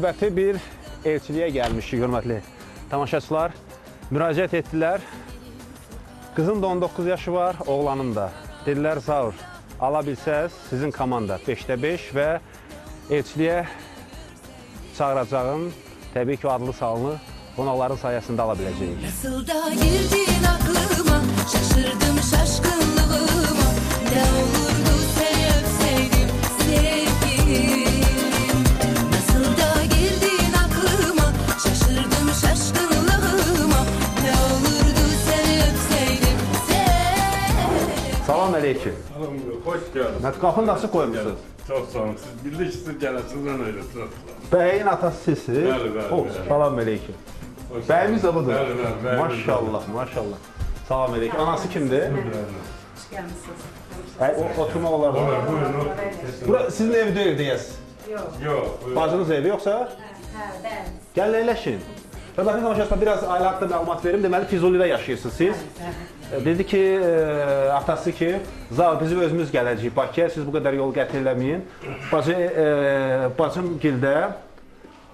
Növbəti bir elçiliyə gəlmişik, hörmətli tamaşaçılar. Müraciət etdilər. Qızın da 19 yaşı var, oğlanın da. Dedilər, Zaur, ala bilsəz sizin komanda 5-də 5 və elçiliyə çağıracağım. Təbii ki, adlı salını qonaqların sayəsində ala biləcəyik. Nasıl da girdin aklıma Şaşırdım şaşkınlığıma Ne olurdu geldiniz. Mət qapını da açıq qoymusunuz. Çok sağ olun. Siz birleşsiniz gelesiniz öyle. Çok sağ olun. Bəyin atası sizsiniz. Bəli, bəli, Oh, bəli. salam əleyküm. Bəyimiz də budur. Bəli, bəli, Maşallah, maşallah. Salam əleyküm. Anası kimdir? Hə, o oturmaq olar. Buyurun, Bura sizin ev deyil deyəs. Yok, buyurun. Bacınız evi yoxsa? Gəlin əyləşin. Hörmətli tamaşaçılar, biraz ailə haqqında məlumat verim. Deməli, Füzulidə yaşayırsınız siz. E, Dedi ki, e, atası ki, Zal bizim özümüz gələcəyik Bakıya, siz bu qədər yol qət eləməyin. Bacı, e, bacım gildə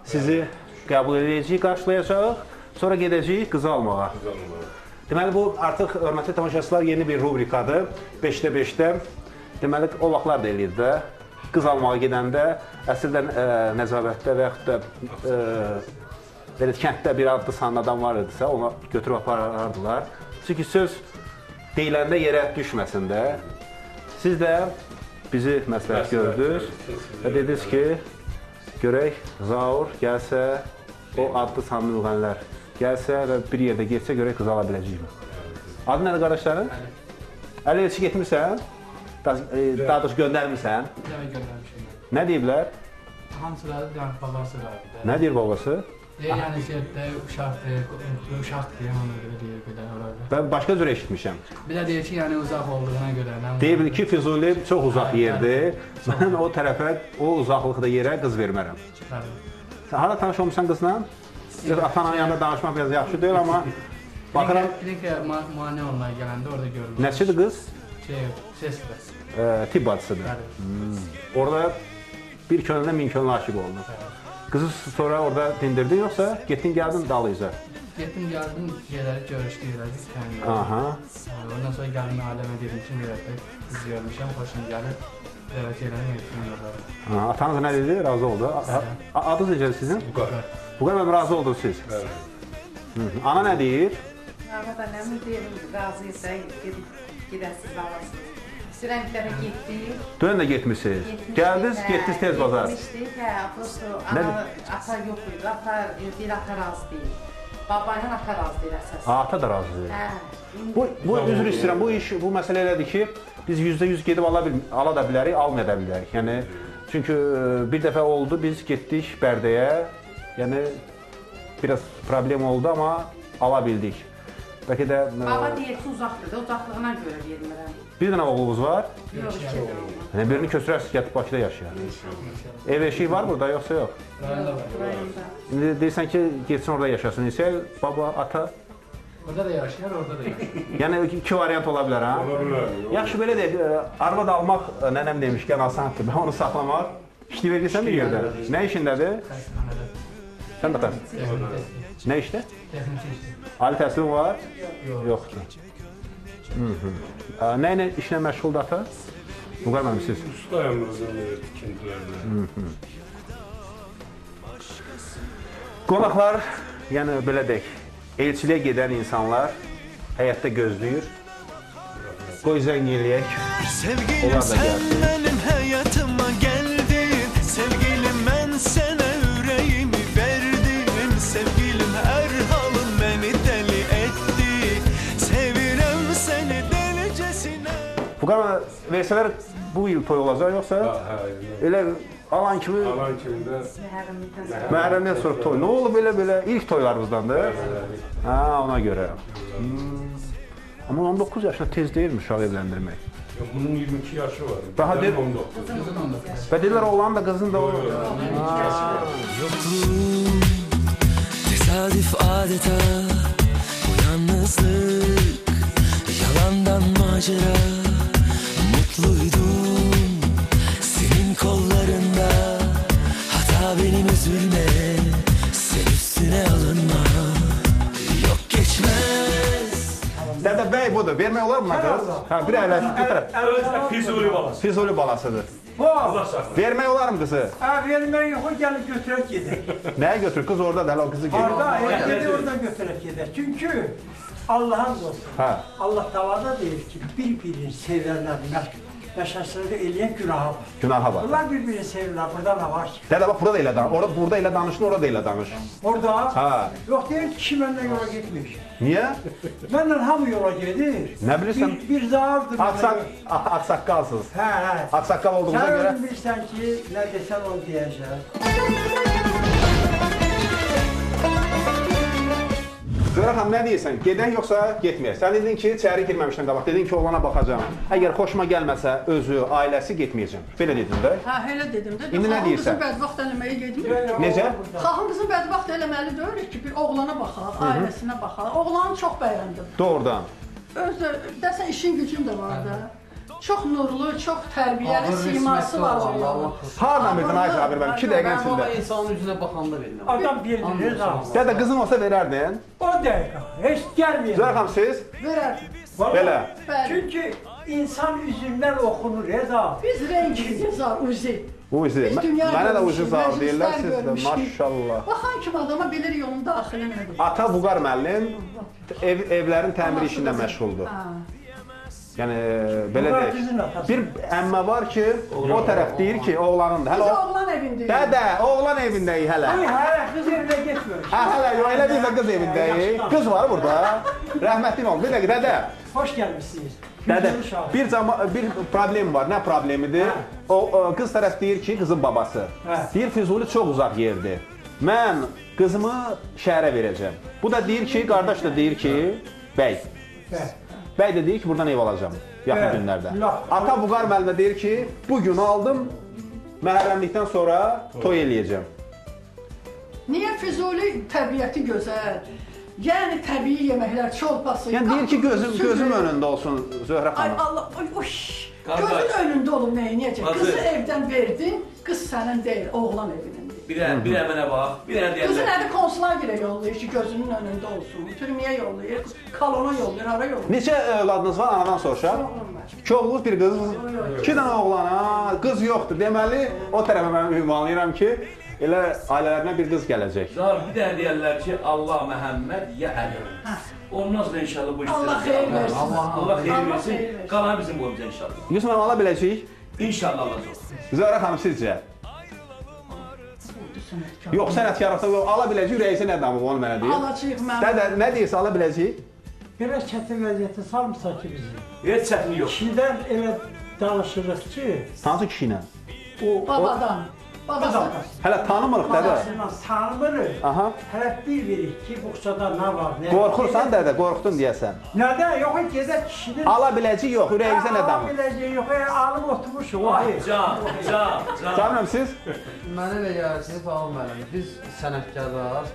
sizi qəbul edəcəyik, qarşılayacaq. Sonra gedəcəyik qızı almağa. Deməli bu artıq hörmətli tamaşaçılar yeni bir rubrikadır. 5-də 5-də. Deməli o vaxtlar da eləyir də. Qız almağa gedəndə əslində e, nəzarətdə və yaxud da e, belə kənddə bir adlı sanlı adam var idisə, onu götürüb aparardılar. Çünki söz deyiləndə yerə düşməsin də. Siz də bizi məsləhət gördünüz və dediniz ki, görək Zaur gəlsə, o adlı sanlı müğənilər gəlsə və bir yerdə getsə görək qız ala biləcəyik. Adı nədir qardaşların? Əli elçi getmirsən? Daha, e, doğrusu göndərmirsən? Demək göndermişim. Nə deyiblər? Hamıları yani babası var. Nə deyir babası? E, yani şeyde uşaktı, uşak diye onu göre diye göre orada. Mən başqa cür eşitmişəm. Bir de diyor ki yani uzak olduğuna göre. ne- Deyib ki, Füzuli çox uzaq yerdir. Mən o tərəfə, o uzaqlıqda yerə qız vermərəm. Tabii. Sən hara tanış olmusan qızla? Atanın yanında danışmaq biraz yaxşı deyil, amma baxıram Bir de ki ma muayene olmaya gelende orada gördüm. nəçidir qız? Şey, sesli. E, tibb bacısıdır. Tabii. Orada bir könlünə min könlü aşiq oldun. Qızı sonra orada dindirdin yoxsa getdin gəldin dalıyca? Gittim geldim şeyleri görüştüler kendine. Aha. Ondan sonra geldim aleme dedim ki bir dakika kız görmüşüm hoşum gelip evet şeyleri getiriyorlar. Ha, atanız nə dedi? Razı oldu. Adınız necədir sizin? Bu kadar. Bu qədər razı oldunuz siz. -hı. Ana nə deyir? Rahmet annem diyelim razıysa gidip gidersiniz alırsınız. Sürenkler'e gittik. Dönən də getmisiniz. Gitmiştik, Gəldiniz, getdiniz tez bazar. Gitmiştik, he, prosto ana, ata yok idi, ata bir ata razı değil. Babanın ata razı değil əsas. Ata da razıdır. He, Bu, bu üzr istəyirəm, bu iş, bu məsələ elədir ki, biz %100 gedib ala, bil, ala da bilərik, almaya da bilərik. Yəni, çünki e, bir dəfə oldu, biz getdik Bərdəyə, yəni biraz problem oldu, amma ala bildik. Bəlkə də e, Baba deyir ki uzaqdır da, uzaqlığına görə vermirəm. bir dənə oğlunuz var, Yox, iki dənə olmaz. yəni birini köçürərsiniz, gəlib Bakıda yaşayar. Ev eşiyi var burada, yoxsa yox? Rayonda var. İndi deyirsən ki, getsin orada yaşasın. İsə baba, ata, Orada da yaşıyor, orada da yaşıyor. yəni iki variant ola bilər ha. Olabilir. Yaxşı belə deyək, ə, arvad almaq ə, nənəm demişkən asandır. Onu saxlamaq. İşləyir edirsən bir yerdə. Nə işindədir? Tersanede. Sən də tər. Nə işdə? Ali təhsilin var? Yoxdur. Ə, Nə ilə işlə məşğuldur ata? Müqəmməm siz. Ustayım özümü tikintilerine. Qonaqlar, yəni belə deyək, elçiliyə gedən insanlar həyətdə gözləyir. Qoy zəng eləyək. Sevgilim Onlar da sen versələr bu il toy olacaq yoxsa? Elə alan kimi Alan? Məhərrəmlikdən sonra. Məhərrəmdən sonra toy. Nə olub belə belə ilk toylarınızdandır? Hə, ona görə. Hmm. Amma 19 yaşında tez deyilmiş uşaq evləndirmək. Ya bunun 22 yaşı var. Daha de- 19. Kızın onda. Və deyirlər oğlan da qızın da o. Tesadüf adeta Bu yalnızlık yalandan macera Vermək olar mı qız? Hə, bir əyləş, bir tərəf. Füzuli balası. Füzuli balasıdır. Bu, Allah saxlasın. Vermək olar mı qızı? ha vermək yox, gəlib götürək gedək. Nəyə götür? Qız orada da hələ o qızı gedir. Harda, evdə oradan götürək gedək. Çünki Allah'ın olsun. Hə. Allah tavada deyir ki, bir-birini sevənlər, yaşasılığı eləyən günahı var. Günaha var. Bunlar bir-birini sevirlər, burada nə var ki? Dədə bax burada da elə danış. Orada burada elə danışın, orada da elə danış. Orada, Ha. yox deyir ki, kişi məndən yola getmiş. Niyə? Məndən hamı yola gedir. Nə bilirsən? Bir, bir zaardır. Aksak, a- aksaqqalsız. Hə, hə. Aksaqqal olduğunuza Sən görə. özün bilirsən ki, nə desən onu deyəcək. Zöhrə xanım nə deyirsən? Gedək yoxsa getməyək? Sən dedin ki, içəri girməmişdən qabaq dedin ki, oğlana baxacağam. Əgər xoşuma gəlməsə, özü, ailəsi getməyəcəm. Belə dedin də. Hə, elə dedim də. İndi nə deyirsən? bədbəxt eləməyə getmir. Necə? Xalqımızı bədbəxt eləməli deyirik ki, bir oğlana baxaq, ailəsinə baxaq. Oğlanı çox bəyəndim. Doğrudan. Öz də dəsən işin gücün də var da. Çox nurlu, çox tərbiyəli siması var korusun. Hardan bildin ay Cabir mənim 2 dəqiqənin Ben içində. baba insanın üzünə baxanda bildim. Adam bilir, zaar. Dədə qızın olsa verərdin. O dəqiqə, heç gəlməyəcək. Zöhrə xanım siz Verərdim. belə. Çünki insan üzündən oxunur, Reza. Biz rəngimiz var, uzi. Dünya Mənə də sağ məclislər deyirlər siz də. Maşallah. Baxan kimi adama bilir yolun daxili nədir. Ata Buqar müəllim ev evlərin təmiri işlə məşğuldur. Hə. Yəni belə deyək. Bir əmmə var ki, o tərəf deyir ki, oğlanındır. Hələ oğlan evindəyik. Dədə, oğlan evindəyik hələ. Ay, hə, qız evinə getmir. Hə, hələ yox, elə də qız evindəyik. Qız var burada. Rəhmətli ol. Bir dəqiqə dədə. Xoş gəlmisiniz. Dədə, bir cama bir problem var. Nə problemidir? O, o qız tərəf deyir ki, qızın babası. Hə. Deyir Füzuli çox uzaq yerdir. Mən qızımı şəhərə verəcəm. Bu da deyir ki, qardaş da deyir ki, bəy. Hə. Bəy də deyir ki, buradan ev alacağım yaxın Hə, günlərdə. Ata Buqar müəllim də deyir ki, bu gün aldım. Məhərrəmlikdən sonra toy eləyəcəm. Niyə Füzuli təbiəti gözəl? Yəni təbii yeməklər, çolpası. Yəni deyir ki, gözüm qatıq, gözüm önündə olsun Zöhrə Ay xanım. Allah, ay uş. Qardaş. Gözün önündə olub nəyi necə? Qızı evdən verdin, qız sənin deyil, oğlan evinindir. Bir ə, bir əmənə bax, bir ə Qızı deyərlər. nədir konsulagirə yollayır ki, gözünün önündə olsun. Türməyə yollayır, kolona yollayır, hara yollayır? Neçə övladınız var anadan soruşa? İki oğlunuz, bir qız. İki dənə oğlan, ha, qız yoxdur. Deməli, o tərəfə mən ünvanlayıram ki, elə ailələrinə bir qız gələcək. Zar bir də deyərlər ki, Allah Məhəmməd ya Əli. Ondan sonra inşallah bu işlər. Allah xeyir versin. Allah, Allah xeyir Allah versin. xeyir versin. Qalan bizim boyumuza inşallah. Yusuf ala biləcəyik. İnşallah alacaq. Zöhrə xanım sizcə? Yox, sənətkarlıqda yox, ala biləcəyik, ürəyisi nə damıb onu mənə deyir. Alacağıq mən. Dədə, nə deyirsə ala biləcəyik? Belə çətin vəziyyətə salmısan ki bizi. Heç çətini yox. Kişidən elə danışırıq ki, Hansı kişi ilə? o Babadan. qız Atası. Hələ tanımırıq dədə. Tanımırıq. Aha. Hələ bir birik ki, bu qısada nə var, nə Qorxursan dədə, qorxdun deyəsən. Nədən? Yox, gedək kişinin... Ala biləcəyik yox, ürəyinizə nə damıb? Biləcək, yox, e, alıb oturmuşuq, o hayır. Can, can, can. Canım siz? Mənə elə gəlir ki, Fahim müəllim, biz sənətkarlar,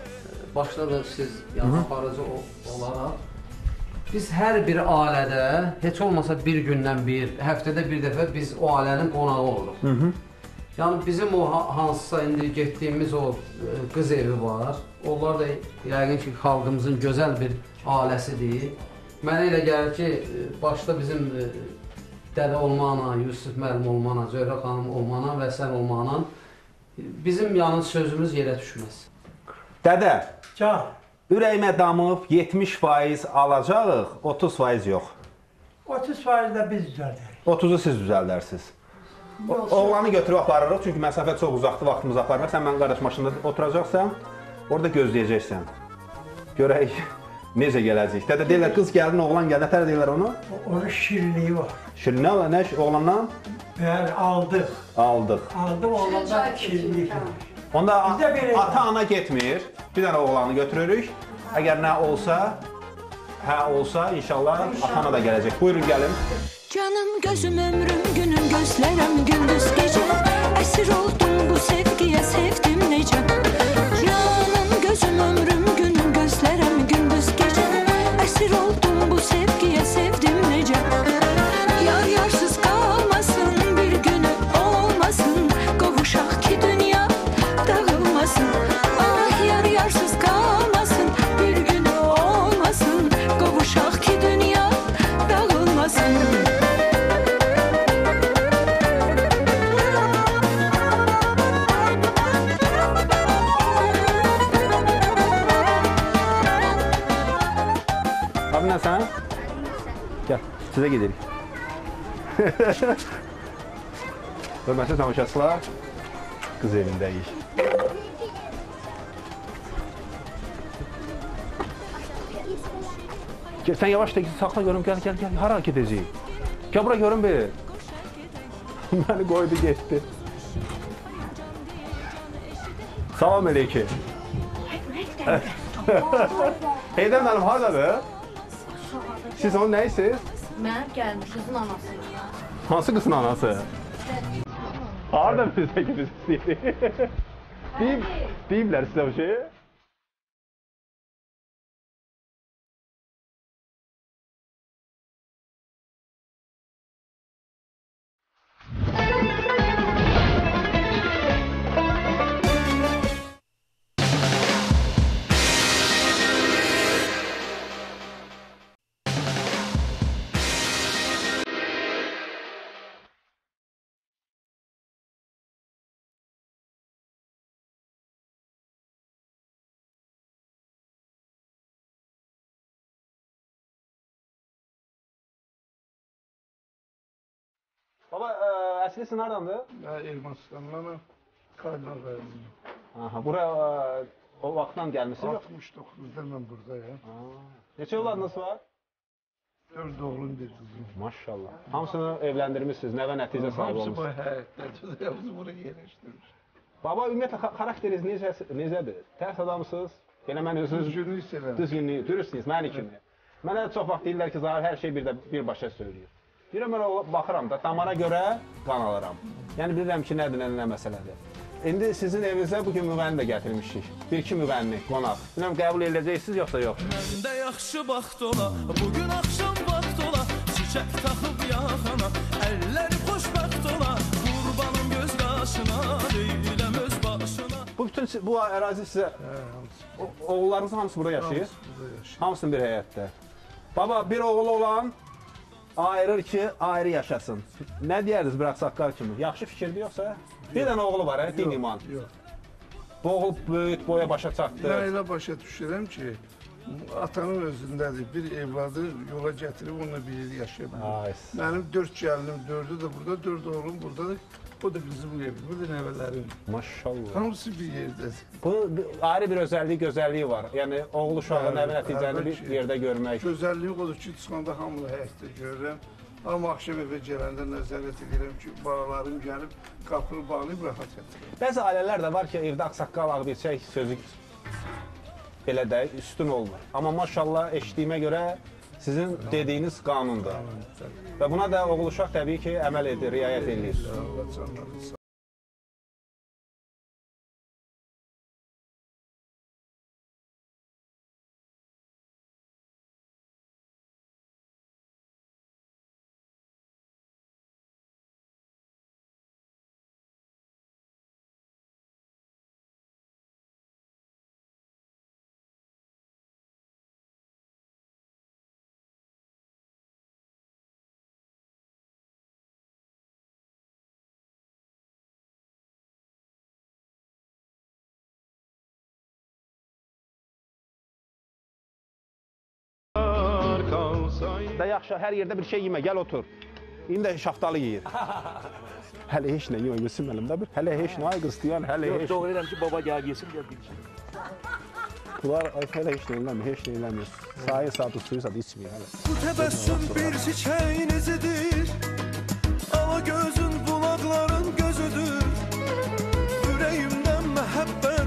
başda da siz yəni aparıcı o- olaraq biz hər bir ailədə heç olmasa bir gündən bir, həftədə bir dəfə biz o ailənin qonağı oluruq. Hı -hı. Yəni bizim o ha- hansısa indi getdiyimiz o e, qız evi var. Onlar da yəqin ki, xalqımızın gözəl bir ailəsidir. Mənə elə gəlir ki, e, başda bizim e, dədə olmaqla, Yusuf müəllim olmaqla, Zöhrə xanım olmaqla və sən olmaqla bizim yəni sözümüz yerə düşməz. Dədə, Can, ürəyimə damıb 70% alacağıq, 30% yox. 30 faiz də biz düzəldərik. 30-u siz düzəldərsiniz. O- Oğlanı götürüb aparırıq çünki məsafə çox uzaqdır, vaxtımız aparmır. Sən mənim qardaş maşında oturacaqsan, orada gözləyəcəksən. Görək necə gələcək. Dədə deyirlər qız gəlin, oğlan gəl. Nətər deyirlər onu? O- Onun şirinliyi var. Şirin nə nə oğlandan Bəli, aldıq. aldıq. Aldıq, ondan şirinlik var. Onda ata-ana getmir. Bir dənə oğlanı götürürük. Əgər nə olsa, hə olsa inşallah ata-ana da gələcək. Buyurun gəlin. Canım gözüm ömrüm günüm gözlerim gündüz gece. Esir oldum bu sevgiye sevdim nece Canım gözüm ömrüm günüm gözlerim gündüz gece. Esir oldum gedirik. Hörmətli tamaşaçılar, qız evindəyik. Gel, sən yavaş da saxla görüm, gəl, gəl, gəl. Hara gedəcəyik? Gəl bura görüm bir. Məni qoydu, getdi. Salam əleykum. Heydər müəllim hardadır? Siz onun nəyisiz? Mən gəlmişizin anası. Hansı qızın anası? Harda bizə gidirsiniz? Deyib, deyiblər sizə bir şey? Baba, ə, əslisin hardandır? Ben Elmastan'la kaynar verdim. Aha, bura ə, o vaxtdan gəlmisiniz? 69'da ben buradayım. Neçə övladınız var? Dört oğlum bir kızım. Maşallah. Hamısını evləndirmisiniz, nəvə nəticə sahibi Hepsi bu olmusunuz. hayatlar. Hepsi buraya yerleştirmiş. Baba, ümumiyyətlə xa- xarakteriniz necə, necədir? Tərs adamsınız? Yəni mən özünüz Düzgünlüğü seven. düzgünlüyü, dürüstsünüz, məni kimi. Mənə çox vaxt deyirlər ki, Zahir hər şey bir də birbaşa söyləyir. Deyirəm mən baxıram da, damara görə qan alıram. Yəni bilirəm ki, nədir, nə, məsələdir. İndi sizin evinizə bu gün müğənni də gətirmişik. Bir-iki müğənni, qonaq. Bilmirəm qəbul edəcəksiniz yoxsa yox? Məndə yaxşı vaxt ola, bugün axşam vaxt ola, çiçək taxıb yaxana, əlləri xoşbəxt ola, qurbanım göz qaşına, deyiləm öz başına. Bu bütün bu ərazi sizə o- oğullarınız hamısı burada yaşayır? Burada yaşıyor. Hamısının bir həyətdə. Baba, bir oğlu olan ayırır ki, ayrı yaşasın. Nə deyərdiniz bir ağsaqqal kimi? Yaxşı fikirdir yoxsa? Bir dənə oğlu var, hə, din iman. Yok. Bu oğul böyük boya başa çatdı. Ben öyle başa düşürəm ki, atanın özündədir. Bir evladı yola gətirib onunla bir il yaşayabilir. Ay, Benim dört gəlinim, dördü de burada, dört oğlum buradadır. O da bizim ev, bu da nəvələrim. maşallah. Hamısı bir yerdedir. Bu ayrı bir özəlliyi, gözəlliyi var. Yəni oğul uşağı Bəli, nəvə nəticəni bir yerdə görmək. Gözəlliyi odur ki, çıxanda hamını həyətdə görürəm. Amma axşam evə gələndə nəzarət edirəm ki, balalarım gəlib qapını bağlayıb rahat yatırım. Bəzi ailələr də var ki, evdə ağsaqqal ağbirçək sözü belə də üstün olmur. Amma maşallah eşitdiyimə görə sizin dediyiniz qanundur. Və buna da oğul uşaq təbii ki, əməl edir, riayət edir. Da yaxşı, hər yerdə bir şey yemə, gəl otur. İndi də şaftalı yeyir. hələ heç nə yox, yesin mənim də bir. Hələ heç nə, ay qıstiyan, hələ heç. Doğru edirəm ki, baba gəl yesin, gəl bilsin. Bunlar hələ heç nə eləmir, heç nə eləmir. Sayı saatı, suyu saatı içmir hələ. Bu təbəssüm bir çiçəyin izidir, ala gözün, qulaqların gözüdür. Ürəyimdən məhəbbətin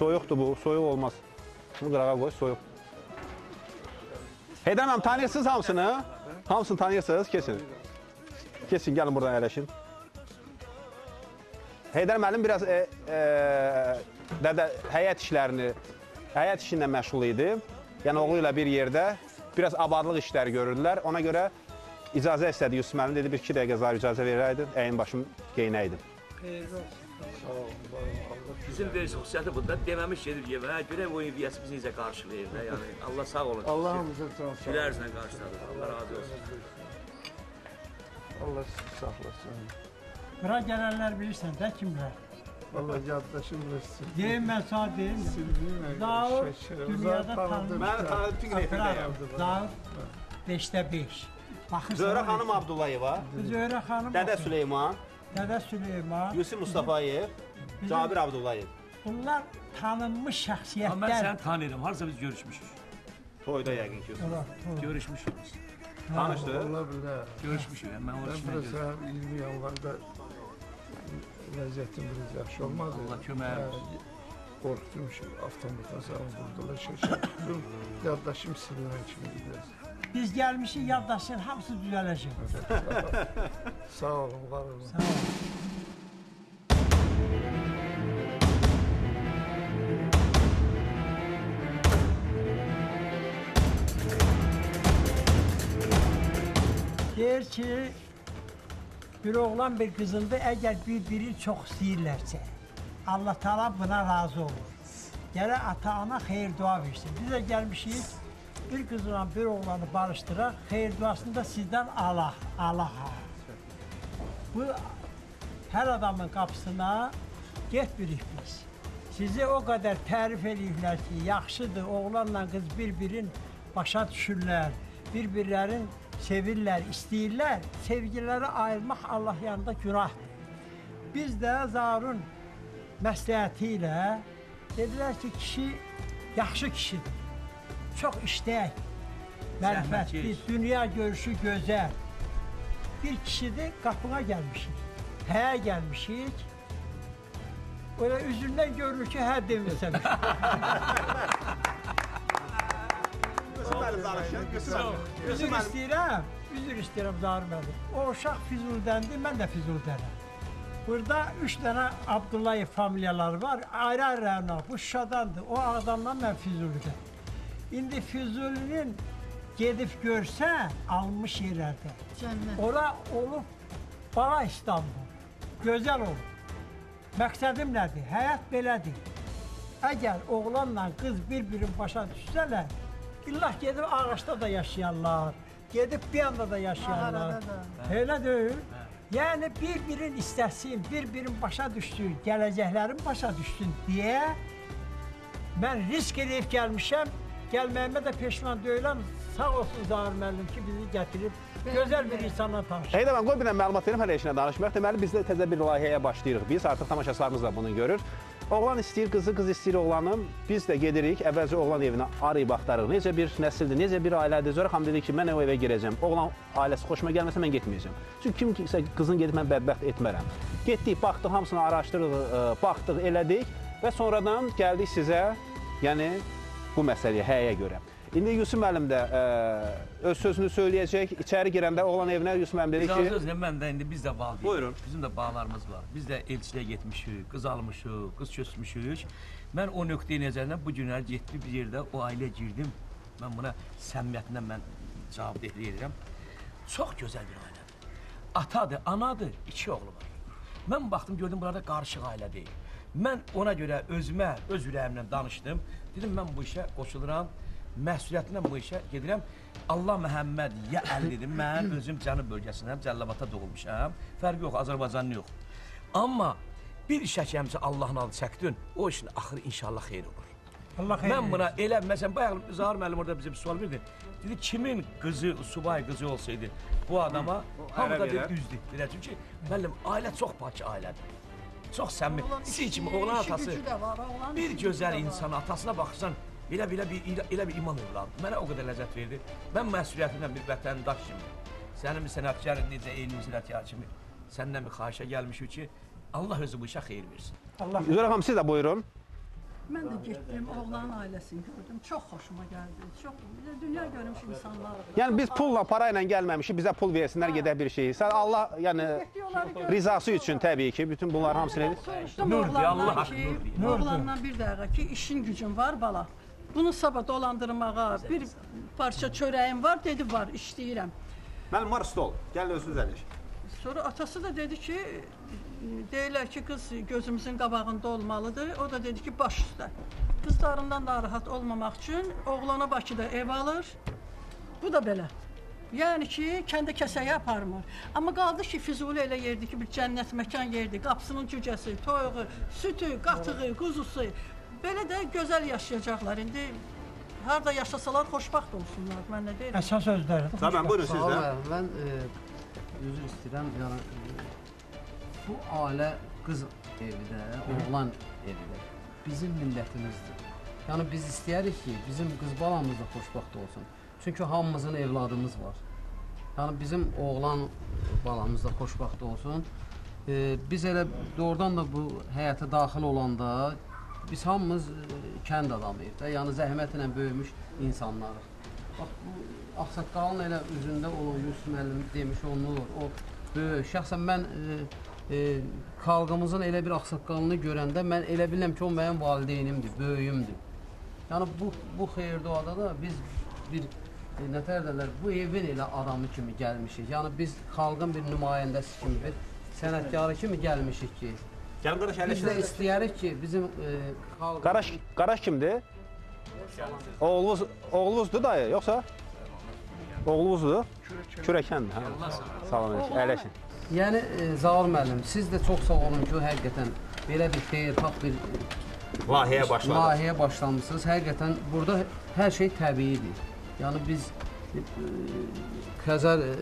Soyuqdur bu, soyuq olmaz. Bunu qırağa qoy, soyuq. Heydər müəllim, tanıyırsınız hamısını? Hamısını tanıyırsınız? Kesin. Kesin, gəlin buradan əyləşin. Heydər müəllim biraz e, e, dədə həyət işlərini, həyət işi ilə məşğul idi. Yəni oğlu ilə bir yerdə biraz abadlıq işləri görürdülər. Ona görə icazə istədi Yusuf müəllim dedi bir iki dəqiqə zar icazə verəydin, əyin başım geyinəydim. Xeyirli olsun. Bizim bir xüsusiyyəti bunda deməmiş gedir yeməyə. Görək o üniyyəsi bizi necə qarşılayır da. Yəni Allah sağ olun. Allah hamımıza can sağ olun. Gülərlə qarşıladı. Allah razı olsun. Allah sizi saxlasın. Bura gələnlər bilirsən də kimlər? Allah yaddaşım bilirsin. Deyim mən sana deyim. Şəkər, dünyada Zaur tanınmış. Mən tanıdım, bütün efirdə Zaur 5-də 5. Baxırsan. Zöhrə xanım Abdullayeva, Zöhrə xanım. Dədə. Süleyman, Dədə Süleyman. Yusuf Mustafayev, Cabir Abdullayev. Bunlar tanınmış Amma mən şəxsiyyətlər. səni tanıyıram. Harsa biz görüşmüşük. Toyda yəqin ki. Olar, olar. Görüşmüşük biz. Tanışdı. Ola bilər. Görüşmüşük. Yəni mən Mən orada biraz görüşmüşəm. səhər 20 yanvarda vəziyyətim biraz yaxşı olmadı. Allah köməyin Hə, Qorxdum ki, avtomatdan sağ vurdular, şaşırdım. Yaddaşım silinən kimi biraz. Biz gəlmişik yaddaşın hamısı düzələcək. Sağ olun, var olun. Sağ ol. Deyir ki, bir oğlan bir qızındır, əgər bir-biri çox istəyirlərsə, Allah Taala buna razı olur. Gərək ata-ana xeyir dua versin. Biz də gəlmişik, bir qızla bir oğlanı barışdıraq, xeyir duasını da sizdən Allah, Allaha. Bu hər adamın qapısına getmirik biz. Sizi o qədər tərif eləyirlər ki, yaxşıdır, oğlanla qız bir-birin başa düşürlər, bir-birlərin sevirlər, istəyirlər. Sevgiləri ayırmaq Allah yanında günahdır. Biz də Zarun məsləhəti ilə dedilər ki, kişi yaxşı kişidir. Çox işlək, mərifətli, Zəhmətkeş. dünya görüşü gözəl. Bir kişidir, qapına gəlmişik. Həyə gəlmişik. Öyle üzündən görünür ki, hə demirsən. Qızım mənim danışın, qızım mənim. üzür Qızım mənim. istəyirəm, üzür istəyirəm Zahir müəllim. O uşaq Füzuldəndir, mən də Füzuldənəm. Burada üç dənə Abdullayev familiyaları var, ayrı-ayrı rəyona. Bu Şuşadandır, o Ağdamdan, mən Füzulidən. İndi Füzulinin gedib görsən, almış yerlərdə. Cənnət. Ora olub bala İstanbul. Gözəl olub. Məqsədim nədir? Həyat belədir. Əgər oğlanla qız bir-birini başa düşsələr, illah gedib ağaçda da yaşayarlar, gedib bir anda da yaşayarlar. Elə deyil. Yəni bir-birin istəsin, bir-birin başa düşsün, gələcəklərin başa düşsün deyə mən risk edib gəlmişəm. Gəlməyimə də peşman deyiləm. Sağ olsun Zahir müəllim ki, bizi gətirib gözəl bir insanla tanışdırdı. Hey mən qoy bir dənə məlumat verim hələ işinə danışmaq. Deməli biz də təzə bir layihəyə başlayırıq. Biz artıq tamaşaçılarımız da bunu görür. Oğlan istəyir qızı, qız istəyir oğlanı. Biz də gedirik, əvvəlcə oğlan evinə arayıb axtarırıq. Necə bir nəsildir, necə bir ailədir. Sonra xanım dedi ki, mən o evə girəcəm. Oğlan ailəsi xoşuma gəlməsə mən getməyəcəm. Çünki kim kimsə qızın gedib mən bədbəxt etmərəm. Getdik, baxdıq, hamısını araşdırdıq, ə, baxdıq, elədik və sonradan gəldik sizə, yəni bu məsələyə, həyə görə. İndi Yusuf müəllim də ə, öz sözünü söyləyəcək. İçəri girəndə oğlan evinə Yusuf müəllim dedi ki, özlə mən də indi biz də valideyik. Buyurun. Bizim də bağlarımız var. Biz də elçiliyə getmişik, qız almışıq, qız köçmüşük. Mən o nöqteyi nəzərdən bu günlər getdi bir yerdə o ailəyə girdim. Mən buna səmimiyyətindən mən cavabdehlik edirəm. Çox gözəl bir ailədir. Atadır, anadır, iki oğlu var. Mən baxdım gördüm burada qarışıq ailə deyil. Mən ona görə özümə, öz ürəyimlə danışdım. Dedim mən bu işə qoşuluram. Məsuliyyətlə bu işə gedirəm. Allah Məhəmməd ya əl dedim. Mən özüm cənub bölgəsindən Cəllabata doğulmuşam. Fərqi yox, Azərbaycanlı yox. Amma bir iş həkəmcə Allahın adı çəkdin, o işin axırı inşallah xeyir olur. Allah xeyir Mən buna elə məsələn bayaq Zahir müəllim orada bizə bir sual verdi. Dedi kimin qızı, subay qızı olsaydı bu adama hamı da verər. düzdür. Çünki müəllim ailə çox pak ailədir. Çox səmimi. İsi kimi oğlan atası bir gözəl insan atasına baxırsan elə belə bir elə, bir iman övladı. Mənə o qədər ləzzət verdi. Mən məsuliyyətimlə bir vətəndaş kimi, sənin bir sənətkarın necə elmi sənətkar kimi səndən bir xahişə gəlmişik ki, Allah özü bu işə xeyir versin. Allah Zürə xanım siz də buyurun. Mən də getdim, oğlanın ailəsini gördüm. Çox xoşuma gəldi. Çox dünya görmüş insanlardır. Yəni biz pulla, para ilə gəlməmişik, bizə pul versinlər, gedək bir şey. Sən Allah, yəni rizası üçün təbii ki, bütün bunlar hamısını edir. Soruşdum Nur diye, Allah ki, oğlandan bir dəqiqə ki, işin gücün var bala. Bunu sabah dolandırmağa bir parça çörəyim var, dedi var, işləyirəm. Mənim var stol. Gəlin özünüz əyləşin. Sonra atası da dedi ki, deyirlər ki, qız gözümüzün qabağında olmalıdır. O da dedi ki, baş üstə. Qızlarından narahat olmamaq üçün oğlana Bakıda ev alır. Bu da belə. Yəni ki, kəndə kəsəyə aparmır. Amma qaldı ki, Füzuli elə yerdir ki, bir cənnət məkan yerdir. Qapısının cücəsi, toyuğu, sütü, qatığı, quzusu. Belə də gözəl yaşayacaqlar. İndi harda yaşasalar xoşbaxt olsunlar. Mən nə deyirəm? Əsas sözlər. Tamam buyurun Sağ siz ol də. müəllim. Mən e, üzr istəyirəm. Yəni bu ailə qız evi də, oğlan evi də bizim millətimizdir. Yəni biz istəyərik ki, bizim qız balamız da xoşbaxt olsun. Çünki hamımızın evladımız var. Yəni bizim oğlan balamız da xoşbaxt olsun. E, biz elə doğrudan da bu həyata daxil olanda biz hamımız e, kənd adamıyıq da, yəni zəhmətlə böyümüş insanlarıq. Bax bu ağsaqqalın elə üzündə olan Yusuf müəllim demiş onu o böyük. Şəxsən mən e, e, xalqımızın elə bir ağsaqqalını görəndə mən elə bilirəm ki, o mənim valideynimdir, böyüyümdür. Yəni bu bu xeyir duada da biz bir e, nətər deyirlər, bu evin elə adamı kimi gəlmişik. Yəni biz xalqın bir nümayəndəsi kimi, bir sənətkarı kimi gəlmişik ki, Gəlin qardaş biz də əyləşin. istəyərik ki, bizim e, xalq Qaraş, qaraş kimdir? Oğlunuz, oğlunuzdur dayı, yoxsa? Oğlunuzdur? Kürəkəndir, hə? Sağ olun, əyləşin. Yəni e, Zaur müəllim, siz də çox sağ olun ki, həqiqətən belə bir xeyirxah bir Layihəyə başladıq. layihəyə başlamısınız. Həqiqətən burada hər şey təbiidir. Yəni biz e, Xəzər e,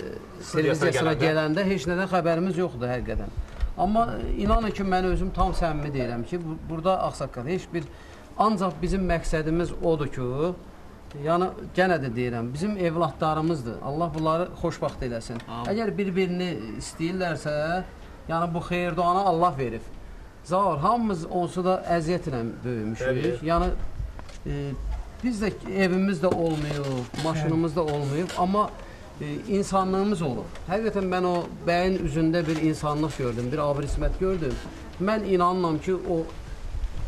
televiziyasına gələndə. gələndə heç nədən xəbərimiz yoxdur həqiqətən. Amma inanın ki, mən özüm tam səmimi deyirəm ki, bu, burada ağsaqqal heç bir ancaq bizim məqsədimiz odur ki, yəni yenə də deyirəm, bizim evladlarımızdır. Allah bunları xoşbaxt eləsin. Əgər bir-birini istəyirlərsə, yəni bu xeyir duanı Allah verib. Zaur hamımız onsuz da əziyyətlə böyümüşük. Yəni e, biz də evimiz də olmayıb, maşınımız da olmayıb, amma e, insanlığımız olub. Həqiqətən mən o bəyin üzündə bir insanlıq gördüm, bir abir-ismət gördüm. Mən inanıram ki, o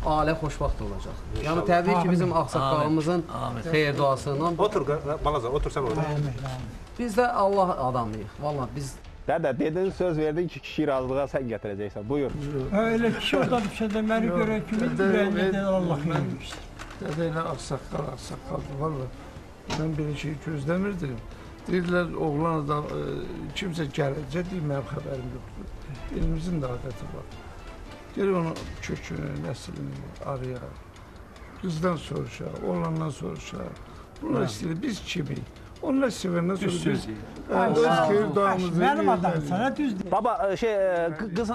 ailə xoşbaxt olacaq. Yəni təbii ki, bizim ağsaqqalımızın xeyir duasından Otur, balaca, otur sən orada. biz də Allah adamıyıq. Valla biz Dədə, dedin, söz verdin ki, kişi razılığa sən gətirəcəksən. Buyur. Öyle kişi orada bir şey deməni görək kimi ürəyində də Allah vermiş. Dədə ilə ağsaqqal, ağsaqqaldır. Valla mən belə şey gözləmirdim. Deyirlər oğlan adam e, kimsə gələcək, deyir mənim xəbərim yoxdur. Elimizin də adəti var. Gəlir onu kökünü, nəslini araya. Qızdan soruşa, oğlandan soruşa. Bunlar istəyir, biz kimik? Onlar sevəndən sonra biz hə, öz xeyir duamızı Mənim adam verməliyiz. sana düz deyir. Baba, e, şey, e, qı- qız e,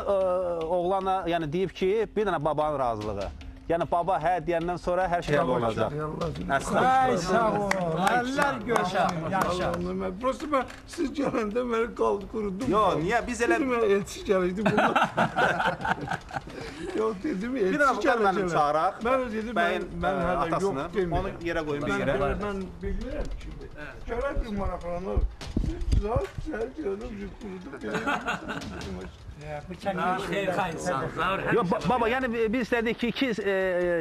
oğlana, yəni deyib ki, bir dənə babanın razılığı. Yəni baba hə deyəndən sonra hər şey olacaq. Əsla. Ay sağ ol. Eller görsün. Yaşa. Prosta mən siz gələndə məni qaldı qurudum. Yo, niyə biz elə mən elçi gələydi bunu. Yox dedim elçi bir dənə Vüqar müəllim gələcək. çağıraq. Mən dedim mən mən e, hələ yox demirəm. onu yerə qoyun bir Mən yerə. mən bilmirəm ki. Gələk bir maraqlanır. Siz zat sən görüm ki qurudum. Xeyirxah insan. Zaur Yo, ba baba, yəni bi- biz istədik ki, iki e,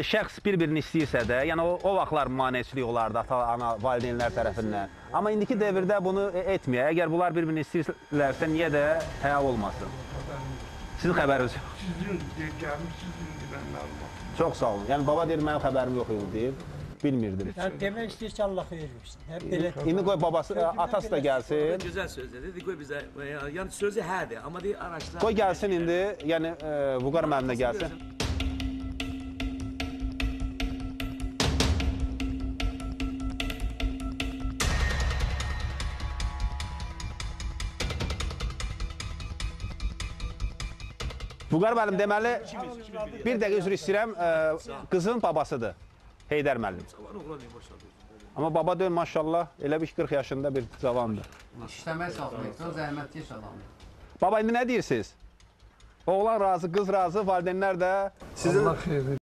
şəxs bir-birini istəyirsə də, yəni o, o vaxtlar maneçilik olardı ata, ana, valideynlər tərəfindən. Amma indiki dövrdə bunu e, etmiyor. Əgər bunlar bir-birini istəyirlərsə, niyə də həya olmasın? Sizin xəbəriniz yox. Sizin gəlmişsiniz indi mən məlumat. Çox sağ olun. Yəni baba deyir mənim xəbərim yox idi deyir. Bilmirdim. Yani demek istəyir ki Allah xeyir versin. Hep belə. İndi qoy babası, e, atası da gəlsin. Gözəl sözdür. Dedi qoy bizə yəni sözü hədir, amma deyir araşdıraq. Qoy gəlsin indi, yəni e, Vüqar müəllim də gəlsin. Vüqar müəllim deməli bir dəqiqə üzr istəyirəm, e, qızın babasıdır. Heydər müəllim. Amma baba deyil maşallah elə bir 40 yaşında bir cavandır. işləmək çalışırıq, zəhmətkeş adamdır. Baba indi nə deyirsiniz? Oğlan razı, qız razı, valideynlər də sizin Allah xeyir